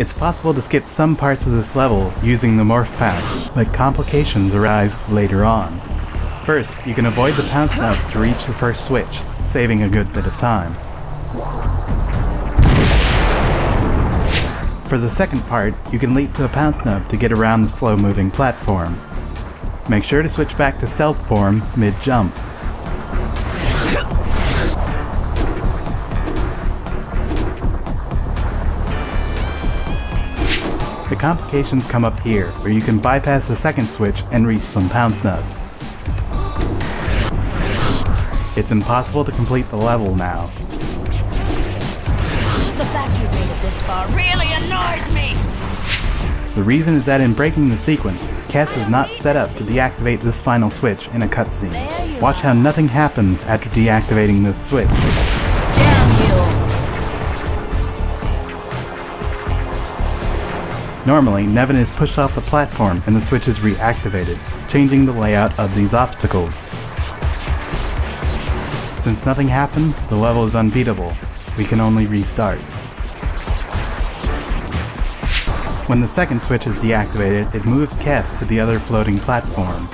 It's possible to skip some parts of this level using the morph pads, but complications arise later on. First, you can avoid the pounce nubs to reach the first switch, saving a good bit of time. For the second part, you can leap to a pounce nub to get around the slow moving platform. Make sure to switch back to stealth form mid-jump. The complications come up here, where you can bypass the second switch and reach some pounce nubs. It's impossible to complete the level now. The fact you've made it this far really annoys me! The reason is that in breaking the sequence, Kess is not set up to deactivate this final switch in a cutscene. Watch how nothing happens after deactivating this switch. Normally, Nevin is pushed off the platform and the switch is reactivated, changing the layout of these obstacles. Since nothing happened, the level is unbeatable. We can only restart. When the second switch is deactivated, it moves Kess to the other floating platform.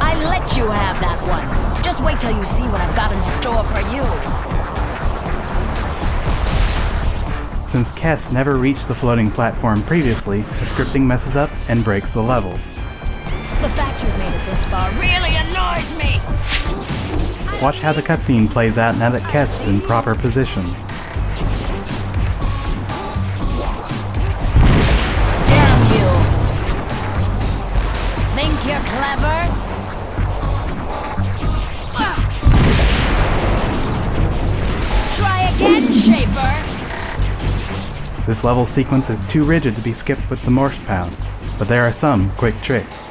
I let you have that one. Just wait till you see what I've got in store for you. Since Kess never reached the floating platform previously, the scripting messes up and breaks the level. The fact you've made it this far really annoys me! Watch how the cutscene plays out now that Kess is in proper position. This level sequence is too rigid to be skipped with the morph pounce, but there are some quick tricks.